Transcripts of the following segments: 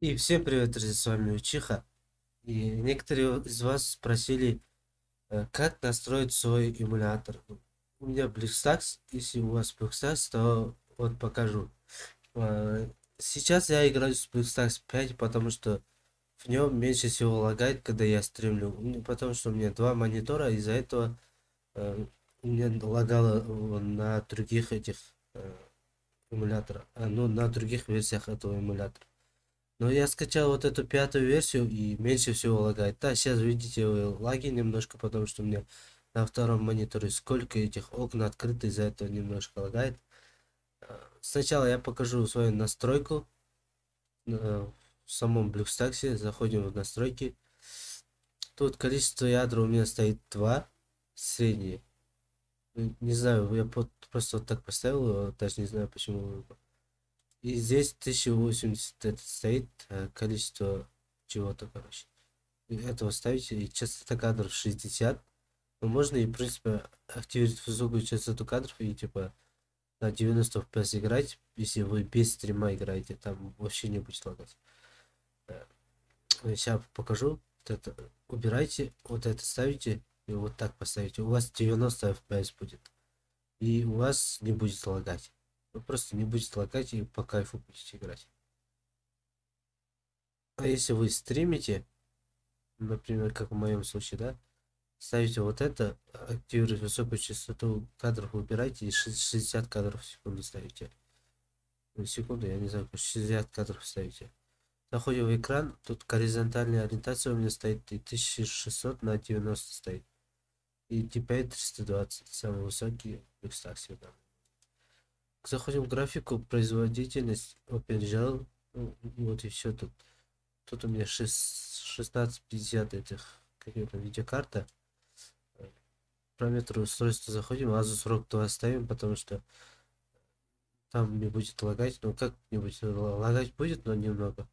И всем привет, друзья, с вами Учиха. И некоторые из вас спросили, э, как настроить свой эмулятор. У меня BlueStacks, если у вас BlueStacks, то вот покажу. Э, сейчас я играю с BlueStacks 5, потому что в нем меньше всего лагает, когда я стримлю. Потому что у меня два монитора, из-за этого э, у меня лагало на других этих эмуляторах, ну, на других версиях этого эмулятора. Но я скачал вот эту пятую версию и меньше всего лагает. Да, сейчас видите лаги немножко, потому что у меня на втором мониторе сколько этих окон открыто, из-за этого немножко лагает. А, сначала я покажу свою настройку э, в самом BlueStacks. Заходим в настройки. Тут количество ядер у меня стоит 2, средние. Не знаю, я просто вот так поставил, даже не знаю почему. И здесь 1080 это стоит э, количество чего-то, короче. Этого ставите, и частота кадров 60. Ну, можно и, в принципе, активировать высокую частоту кадров и, типа, на 90 FPS играть, если вы без стрима играете, там вообще не будет лагать. Сейчас э, покажу. Вот это убирайте, вот это ставите, и вот так поставите. У вас 90 FPS будет. И у вас не будет лагать. Вы просто не будете лагать и по кайфу будете играть. А если вы стримите, например, как в моем случае, да, ставите вот это, активируете высокую частоту кадров, выбирайте и 60 кадров в секунду ставите. В секунду, я не знаю, 60 кадров ставите. Заходим в экран, тут горизонтальная ориентация у меня стоит и 1600 на 90 стоит. И DPI 320, самый высокий в Xtaxi. Заходим в графику, производительность, OpenGL, ну, вот и все тут. Тут у меня 1650 этих, какая-то видеокарта. Параметры устройства заходим, Asus ROG 2 ставим, потому что там не будет лагать, ну как-нибудь лагать будет, но немного.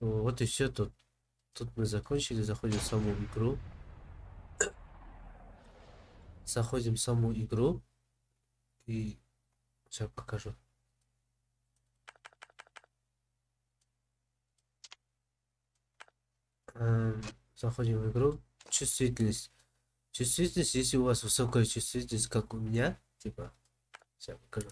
Вот и все тут. Тут мы закончили, заходим в саму игру. Заходим в саму игру и Сейчас покажу. Эм, заходим в игру. Чувствительность. Чувствительность, если у вас высокая чувствительность, как у меня, типа, сейчас покажу.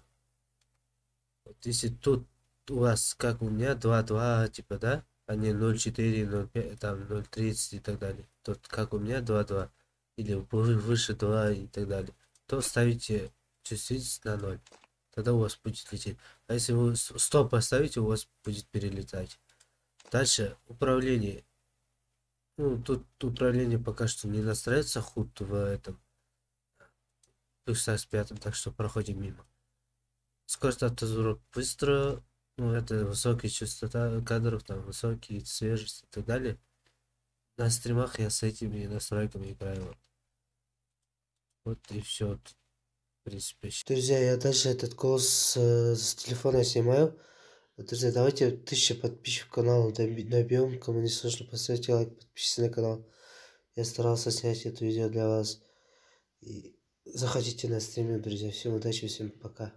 Вот если тут у вас, как у меня, 2.2, типа, да, а не 0.4, 0.5, там 0.30 и так далее. Тут, как у меня, 2.2, или выше 2 и так далее, то ставите чувствительность на 0 тогда у вас будет лететь. А если вы 100 поставите, у вас будет перелетать. Дальше управление. Ну, тут управление пока что не настраивается худ в этом. Плюс 5, так что проходим мимо. Скорость автозурок быстро. Ну, это высокая частота кадров, там высокие свежесть и так далее. На стримах я с этими настройками играю. Вот и все принципе. Друзья, я даже этот голос э, с телефона снимаю. Друзья, давайте тысяча подписчиков канала набьем. Кому не сложно, поставьте лайк, подпишитесь на канал. Я старался снять это видео для вас. И заходите на стриме, друзья. Всем удачи, всем пока.